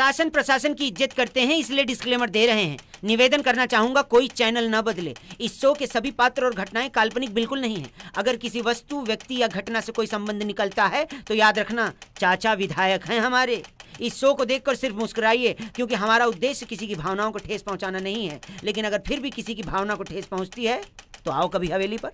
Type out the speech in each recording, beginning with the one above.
शासन प्रशासन की इज़्ज़त करते हैं, इसलिए डिस्क्लेमर दे रहे हैं। निवेदन करना चाहूँगा, कोई चैनल न बदले। इस शो के सभी पात्र और घटनाएँ काल्पनिक बिल्कुल नहीं है। अगर किसी वस्तु, व्यक्ति या घटना से कोई संबंध निकलता है तो याद रखना, चाचा विधायक हैं हमारे। इस शो को देखकर सिर्फ़ मुस्कुराइए, क्योंकि हमारा उद्देश्य किसी की भावनाओं को ठेस पहुंचाना नहीं है। लेकिन अगर फिर भी किसी की भावना को ठेस पहुँचती है तो आओ कभी हवेली पर।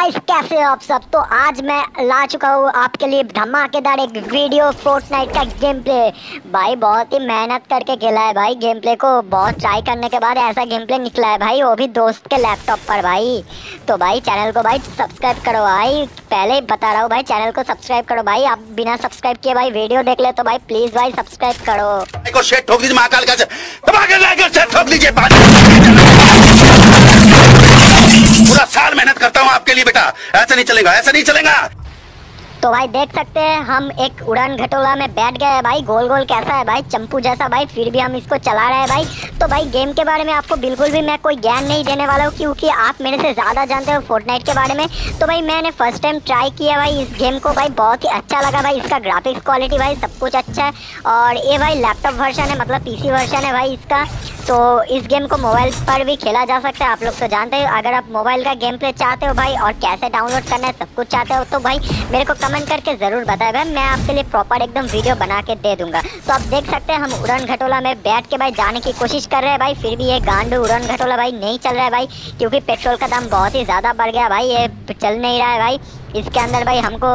गाइस कैसे हो आप सब? तो आज मैं ला चुका हूँ आपके लिए धमाकेदार एक वीडियो फोर्टनाइट का गेम प्ले भाई, बहुत ही मेहनत करके खेला है भाई गेम प्ले को। बहुत ट्राई करने के बाद ऐसा गेम प्ले निकला है भाई, वो भी दोस्त के लैपटॉप पर भाई। तो भाई चैनल को भाई सब्सक्राइब करो भाई। पहले ही बता रहा हूँ भाई चैनल को सब्सक्राइब करो भाई। आप बिना सब्सक्राइब किए भाई वीडियो देख ले तो भाई प्लीज़ भाई सब्सक्राइब करो। ठोक दीजिए महाकाल का। पूरा साल मेहनत करता हूँ आपके लिए बेटा। ऐसा नहीं चलेगा, ऐसा नहीं चलेगा। तो भाई देख सकते हैं, हम एक उड़ान घटोला में बैठ गए हैं भाई। गोल गोल कैसा है भाई? चंपू जैसा भाई, फिर भी हम इसको चला रहे हैं भाई। तो भाई गेम के बारे में आपको बिल्कुल भी मैं कोई ज्ञान नहीं देने वाला हूँ, क्योंकि आप मेरे से ज़्यादा जानते हो फोर्टनाइट के बारे में। तो भाई मैंने फ़र्स्ट टाइम ट्राई किया भाई इस गेम को भाई, बहुत ही अच्छा लगा भाई। इसका ग्राफिक्स क्वालिटी भाई सब कुछ अच्छा है। और ये भाई लैपटॉप वर्जन है मतलब पी वर्जन है भाई इसका। तो इस गेम को मोबाइल पर भी खेला जा सकता है, आप लोग तो जानते हो। अगर आप मोबाइल का गेम प्ले चाहते हो भाई और कैसे डाउनलोड करना है, सब कुछ चाहते हो तो भाई मेरे को कमेंट करके ज़रूर बताए। भाई, मैं आपके लिए प्रॉपर एकदम वीडियो बना के दे दूँगा। तो आप देख सकते हैं, हम उड़न घटोला में बैठ के भाई जाने की कोशिश कर रहे हैं। भाई, फिर भी ये गांडू उड़न घटोला भाई नहीं चल रहा है भाई, क्योंकि पेट्रोल का दाम बहुत ही ज़्यादा बढ़ गया। भाई, ये चल नहीं रहा है भाई। इसके अंदर भाई हमको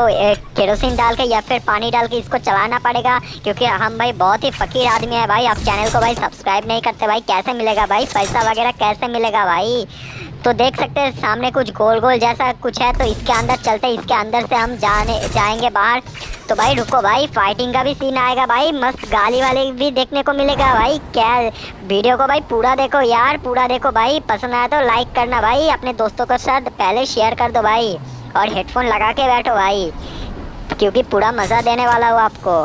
केरोसिन डाल के या फिर पानी डाल के इसको चलाना पड़ेगा, क्योंकि हम भाई बहुत ही फ़कीर आदमी है भाई। आप चैनल को भाई सब्सक्राइब नहीं करते भाई, कैसे मिलेगा भाई? पैसा वगैरह कैसे मिलेगा भाई? तो देख सकते हैं, सामने कुछ गोल गोल जैसा कुछ है तो इसके अंदर चलते, इसके अंदर से हम जाने, जाएँगे बाहर। तो भाई रुको भाई फाइटिंग का भी सीन आएगा भाई, मस्त गाली वाले भी देखने को मिलेगा भाई। क्या वीडियो को भाई पूरा देखो यार, पूरा देखो भाई। पसंद आया तो लाइक करना भाई, अपने दोस्तों के साथ पहले शेयर कर दो भाई। और हेडफोन लगा के बैठो भाई। क्योंकि पूरा मज़ा देने वाला हो आपको।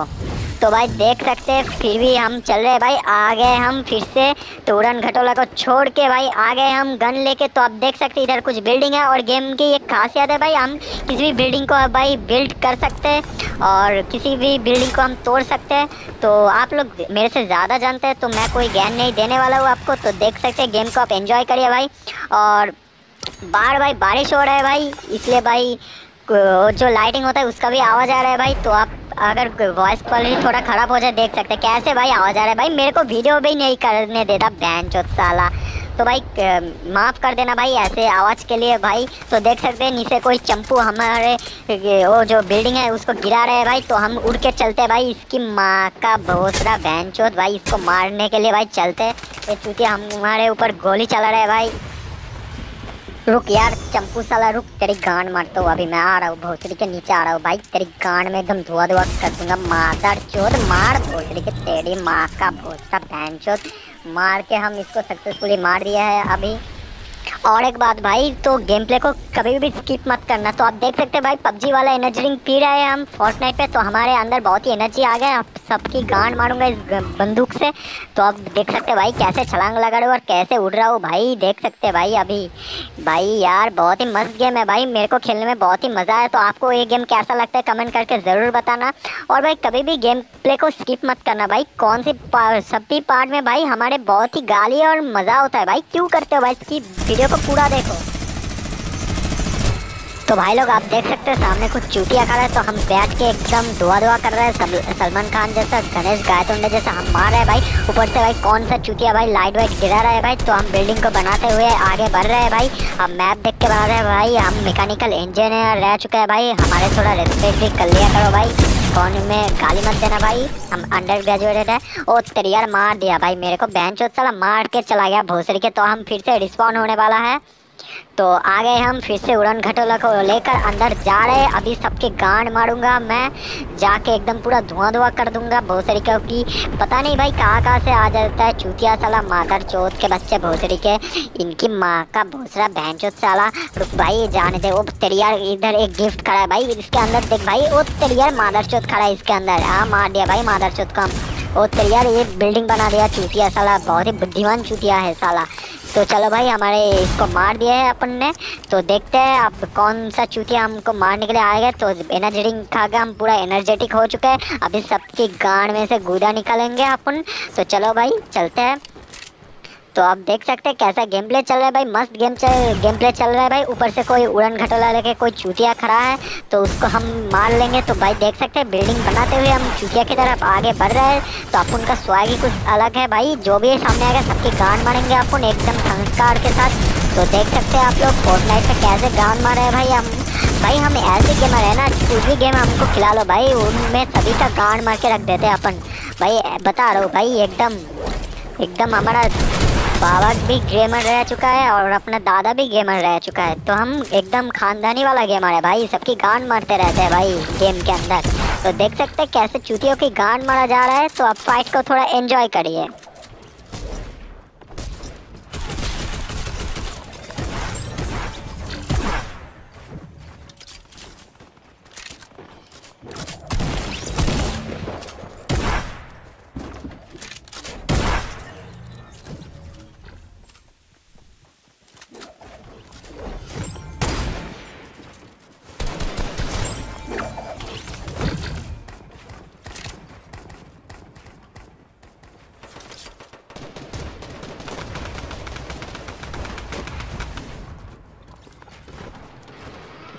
तो भाई देख सकते हैं, फिर भी हम चल रहे भाई आ गए हम फिर से तो उड़न घटोला को छोड़ के भाई आ गए हम। गन लेके तो आप देख सकते इधर कुछ बिल्डिंग है और गेम की एक खासियत है भाई, हम किसी भी बिल्डिंग को भाई बिल्ड कर सकते हैं और किसी भी बिल्डिंग को हम तोड़ सकते हैं। तो आप लोग मेरे से ज़्यादा जानते हैं तो मैं कोई ज्ञान नहीं देने वाला हूँ आपको। तो देख सकते गेम को आप एंजॉय करिए भाई। और बाहर भाई, बारिश हो रहा है भाई। इसलिए भाई जो लाइटिंग होता है, उसका भी आवाज़ आ रहा है भाई। तो आप अगर वॉइस क्वालिटी थोड़ा ख़राब हो जाए, देख सकते हैं। कैसे भाई आवाज़ आ रहा है? भाई, मेरे को वीडियो भी नहीं करने देता चौथ साला। तो भाई माफ़ कर देना भाई, ऐसे आवाज़ के लिए भाई। तो देख सकते हैं, नीचे कोई चंपू हमारे वो जो बिल्डिंग है, उसको गिरा रहे हैं भाई। तो हम उड़ के चलते हैं भाई। इसकी माँ का भोसरा बहन भाई, इसको मारने के लिए भाई चलते हैं। क्योंकि हम हमारे ऊपर गोली चला रहे हैं भाई। रुक यार, चंपू साला, रुक, तेरी गांड मारता हूँ अभी मैं आ रहा हूँ, भोसड़ी के नीचे आ रहा हूँ, भाई, तेरी गांड में एकदम धुआ धुआ कर दूँगा मार चोर, मार, भोसड़ी के तेरी माँ का भोसड़ा, बहन चोर, मार के हम इसको सक्सेसफुली मार दिया है, अभी। और एक बात भाई तो गेम प्ले को कभी भी स्किप मत करना। तो आप देख सकते हैं भाई, पबजी वाला एनर्जी ड्रिंक पी रहे हैं हम फोर्टनाइट पे। तो हमारे अंदर बहुत ही एनर्जी आ गया सबकी गांड मारूँगा इस बंदूक से। तो आप देख सकते हैं भाई, कैसे छलांग लगा रहे हो और कैसे उड़ रहा हो भाई। देख सकते हैं भाई अभी। भाई यार, बहुत ही मस्त गेम है भाई। मेरे को खेलने में बहुत ही मज़ा आया। तो आपको ये गेम कैसा लगता है कमेंट करके ज़रूर बताना। और भाई, कभी भी गेम प्ले को स्किप मत करना भाई। कौन सी सभी पार्ट में भाई हमारे बहुत ही गाली और मज़ा होता है भाई। क्यों करते हो भाई? इसकी वीडियो को पूरा देखो। तो भाई लोग, आप देख सकते हैं, सामने कुछ चूटिया खड़ा है तो हम बैठ के एकदम दुआ दुआ कर रहे हैं सलमान खान जैसा, गणेश गायतुंडे जैसा, हम मार रहे हैं भाई। ऊपर से भाई कौन सा चूतिया भाई लाइट वाइट गिरा रहा है भाई तो हम बिल्डिंग को बनाते हुए आगे बढ़ रहे हैं भाई। हम मैप देख के बना रहे हैं भाई, हम मैकेनिकल इंजीनियर रह चुके हैं भाई, हमारे थोड़ा रिस्पेक्ट भी कर लिया करो भाई। कौन में गाली मत देना भाई हम अंडर ग्रेजुएटेड है। ओ, तेरी यार मार दिया भाई, मेरे को बेंच साला मार के चला गया भोसरी के तो हम फिर से रिस्पॉन्ड होने वाला है। तो आ गए हम, फिर से उड़न घटोला को लेकर अंदर जा रहे। अभी सबके गांड मारूँगा मैं, जाके एकदम पूरा धुआँ धुआँ कर दूँगा। भोसड़ी क्योंकि पता नहीं भाई कहाँ कहाँ से आ जाता है। चूतिया साला मादर चौथ के बच्चे भोसड़ी के, इनकी माँ का भोसड़ा बहन चौथ साला। रुक भाई जाने दे, वो तेरियार इधर एक गिफ्ट खड़ा है भाई, इसके अंदर देख भाई, वो तेरियार मादर चौथ खड़ा है इसके अंदर। हाँ मार दिया भाई मादर चौथ को हम। ओ यार ये बिल्डिंग बना दिया, चूतिया साला, बहुत ही बुद्धिमान चूतिया है साला। तो चलो भाई, हमारे इसको मार दिया है अपन ने। तो देखते हैं अब कौन सा चूतिया हमको मारने के लिए आएगा। तो एनर्जी ड्रिंक खा के हम पूरा एनर्जेटिक हो चुके हैं। अभी सबकी गांड में से गुदा निकालेंगे अपन। तो चलो भाई, चलते हैं। तो आप देख सकते हैं कैसा गेम प्ले चल रहा है भाई। मस्त गेम चल गेम प्ले चल रहा है भाई। ऊपर से कोई उड़न घटोला लेके कोई चूतिया खड़ा है तो उसको हम मार लेंगे। तो भाई देख सकते हैं बिल्डिंग बनाते हुए हम चूतिया की तरफ़ आगे बढ़ रहे हैं। तो आप उनका स्वाग कुछ अलग है भाई। जो भी सामने आएगा, सबकी गांड मारेंगे अपन एकदम संस्कार के साथ। तो देख सकते हैं आप लोग फोर्टनाइट में कैसे गांड मारे हैं भाई हम। भाई हम ऐसे गेमर है ना कुछ भी गेम हमको खिला लो भाई। उनमें सभी का गांड मार के रख देते हैं अपन। भाई, बता रहा हूँ भाई, एकदम एकदम हमारा बाबा भी गेमर रह चुका है और अपना दादा भी गेमर रह चुका है। तो हम एकदम खानदानी वाला गेमर है भाई, सबकी गांड मारते रहते हैं भाई गेम के अंदर। तो देख सकते हैं कैसे चूतियों की गांड मारा जा रहा है तो आप फाइट को थोड़ा एंजॉय करिए।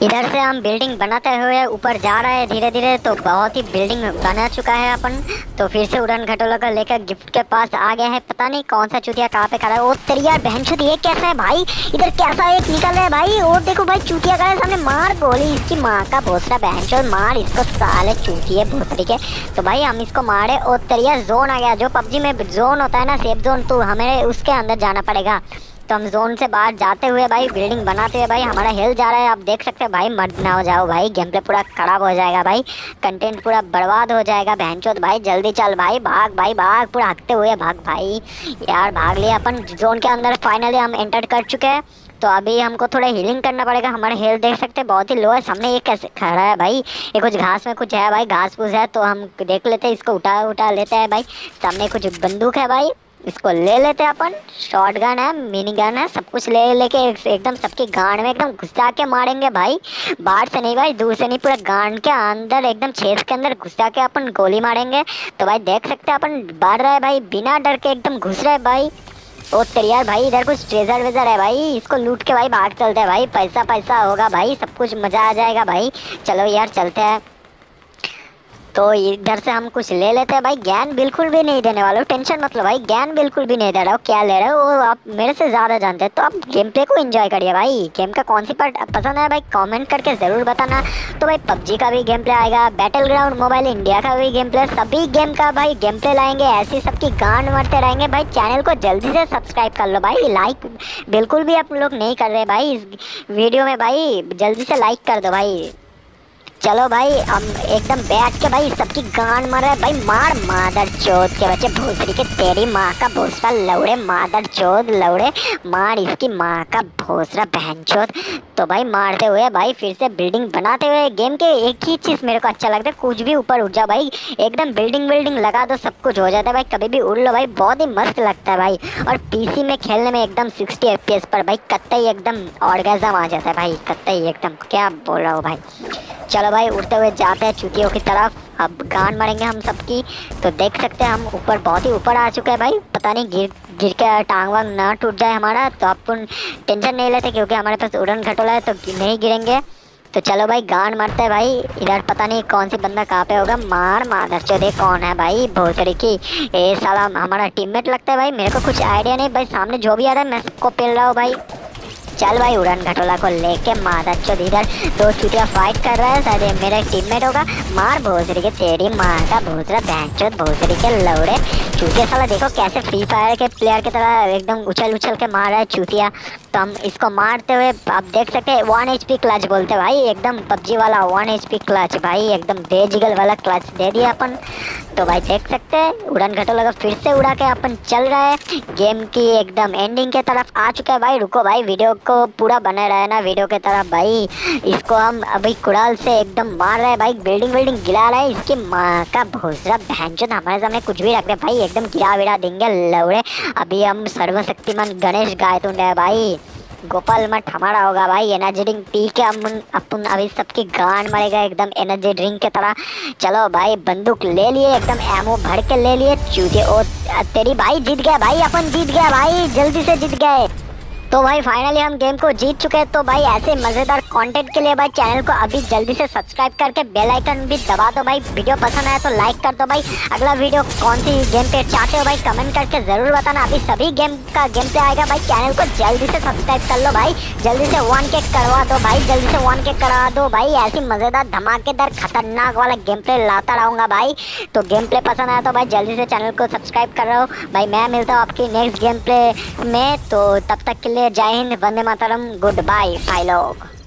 इधर से हम बिल्डिंग बनाते हुए ऊपर जा रहे हैं धीरे धीरे तो बहुत ही बिल्डिंग बना चुका है अपन। तो फिर से उड़न घटोला का लेकर गिफ्ट के पास आ गया है। पता नहीं कौन सा चूतिया कहाँ पे खड़ा है। ओ तेरी यार बहन चुती, ये कैसा है भाई? इधर कैसा एक निकल रहा है भाई? और देखो भाई, चूतिया का सामने मार गोली, इसकी माँ का भोसरा बहन चो मार इसको साले चूतिए भोसरी के। तो भाई हम इसको मारे। और तेरी यार जोन आ गया। जो पबजी में जोन होता है ना सेफ़ जोन तो हमें उसके अंदर जाना पड़ेगा। तो हम जोन से बाहर जाते हुए भाई बिल्डिंग बनाते हुए भाई, हमारा हिल जा रहा है। आप देख सकते हैं भाई, मर्द ना हो जाओ भाई गेम प्ले पूरा खराब हो जाएगा भाई कंटेंट पूरा बर्बाद हो जाएगा। बहनचोद भाई, जल्दी चल भाई, भाग भाई, भाग, पूरा हकते हुए भाग भाई। यार, भाग लिया अपन जोन के अंदर फाइनली हम एंटर कर चुके हैं। तो अभी हमको थोड़ा हीलिंग करना पड़ेगा। हमारे हेल्थ देख सकते हैं, बहुत ही लो है। सामने ये कैसे खड़ा है भाई, ये कुछ घास में कुछ है भाई, घास फूस है तो हम देख लेते हैं, इसको उठा उठा लेते हैं भाई। सामने कुछ बंदूक है भाई। इसको ले लेते अपन। शॉर्ट गन है मिनी गन है, सब कुछ ले लेके एकदम सबके गांड में एकदम घुसा के मारेंगे भाई। बाहर से नहीं भाई, दूर से नहीं, पूरा गांड के अंदर एकदम छेद के अंदर घुसा के अपन गोली मारेंगे। तो भाई देख सकते हैं अपन बढ़ रहे भाई, बिना डर के एकदम घुस रहे भाई। ओ यार भाई, इधर कुछ ट्रेजर वेजर है भाई। इसको लूट के भाई भाग चलते हैं भाई पैसा पैसा होगा भाई, सब कुछ मज़ा आ जाएगा भाई। चलो यार, चलते हैं। तो इधर से हम कुछ ले लेते हैं। भाई, ज्ञान बिल्कुल भी नहीं देने वाले टेंशन मतलब भाई, ज्ञान बिल्कुल भी नहीं दे रहा हो। क्या ले रहे हो? वो आप मेरे से ज़्यादा जानते हैं। तो आप गेम प्ले को एंजॉय करिए भाई। गेम का कौन सी पार्ट पसंद है भाई? कमेंट करके ज़रूर बताना। तो भाई, पबजी का भी गेम प्ले आएगा बैटल ग्राउंड मोबाइल इंडिया का भी गेम प्ले सभी गेम का भाई गेम प्ले लाएँगे, ऐसी सबकी गांड मरते रहेंगे। भाई चैनल को जल्दी से सब्सक्राइब कर लो भाई। लाइक बिल्कुल भी आप लोग नहीं कर रहे भाई। इस वीडियो में भाई, जल्दी से लाइक कर दो भाई। चलो भाई, हम एकदम बैठ के भाई सबकी गांड मार रहे भाई मार, मादर चोद के बच्चे, भोसड़ी के तेरी माँ का भोसरा लौड़े, मादर चोद लौड़े, मार इसकी माँ का भोसरा बहन चोद। तो भाई मारते हुए, भाई फिर से बिल्डिंग बनाते हुए गेम के एक ही चीज़ मेरे को अच्छा लगता है, कुछ भी ऊपर उठ जाओ भाई, एकदम बिल्डिंग बिल्डिंग लगा दो, सब कुछ हो जाता है भाई, कभी भी उड़ लो भाई, बहुत ही मस्त लगता है भाई। और पीसी में खेलने में एकदम सिक्सटी एफ़ पर भाई कत्ता ही एकदम ऑर्गेजम आ जाता है भाई कत्ता ही एकदम, क्या बोल रहा हूँ भाई? चलो भाई, उड़ते हुए जाते हैं चुतियों की तरफ़। अब गान मारेंगे हम सबकी। तो देख सकते हैं हम ऊपर, बहुत ही ऊपर आ चुके हैं भाई। पता नहीं गिर गिर के टांग वांग ना टूट जाए हमारा तो अपन टेंशन नहीं लेते क्योंकि हमारे पास उड़न घटोला है तो नहीं गिरेंगे। तो चलो भाई गान मारते हैं भाई। इधर पता नहीं कौन सी बंदा कहाँ पे होगा। मार मार मादर चौधे कौन है भाई? भोसरी की। ये साला, हमारा टीममेट लगता है भाई। मेरे को कुछ आइडिया नहीं, भाई, सामने जो भी आ रहा है, मैं सबको पेल रहा हूँ भाई। चल भाई, उड़न घटोला को लेके मादा चो इधर। दो चुटिया फाइट कर रहा है शायद मेरा टीममेट होगा। मार भोसरी के, तेरी माँ का भोसरा बहन चोद भोसरी के लौड़े। चूतिया साला देखो कैसे फ्री फायर के प्लेयर की तरह एकदम उछल उछल के मार रहा है चूतिया तो हम इसको मारते हुए, आप देख सकते हैं वन एच क्लच बोलते भाई, एकदम पबजी वाला वन एच क्लच भाई, एकदम बेजिगल वाला क्लच दे दिया अपन। तो भाई देख सकते हैं, उड़न घटो लगा फिर से उड़ा के अपन चल रहे हैं। गेम की एकदम एंडिंग के तरफ़ आ चुका है भाई, रुको भाई वीडियो को पूरा बने रहे ना वीडियो के तरफ़ भाई। इसको हम अभी कुड़ाल से एकदम मार रहे हैं भाई। बिल्डिंग बिल्डिंग गिरा रहे हैं। इसकी माँ का भोसरा जो हमारे सामने कुछ भी रख रहे भाई, एकदम गिरा विरा देंगे लवड़े अभी हम सर्वशक्तिमान गणेश गाय तुंडे भाई। गोपाल मठ हमारा होगा भाई। एनर्जी ड्रिंक पी के हम अपन अभी सबकी गांड मरेगा एकदम एनर्जी ड्रिंक के तरह। चलो भाई, बंदूक ले लिए, एकदम एमओ भर के ले लिए। चूजे ओ, तेरी भाई जीत गया भाई। अपन जीत गया भाई। जल्दी से जीत गए। तो भाई फाइनली हम गेम को जीत चुके हैं। तो भाई, ऐसे मज़ेदार कंटेंट के लिए भाई चैनल को अभी जल्दी से सब्सक्राइब करके बेल आइकन भी दबा दो भाई। वीडियो पसंद आया तो लाइक कर दो भाई। अगला वीडियो कौन सी गेम पे चाहते हो भाई कमेंट करके ज़रूर बताना। अभी सभी गेम का गेम पे आएगा भाई चैनल को जल्दी से सब्सक्राइब कर लो भाई। जल्दी से वन के करवा दो भाई, जल्दी से वन के करवा दो भाई। ऐसी मज़ेदार, धमाकेदार, खतरनाक वाला गेम प्ले लाता रहूँगा भाई। तो गेम प्ले पसंद आया तो भाई, जल्दी से चैनल को सब्सक्राइब कर रहा। हूँ भाई, मैं मिलता हूँ आपकी नेक्स्ट गेम प्ले में। तो तब तक के लिए जय हिंद वंदे मातरम गुड बाय फाइलोग लोग।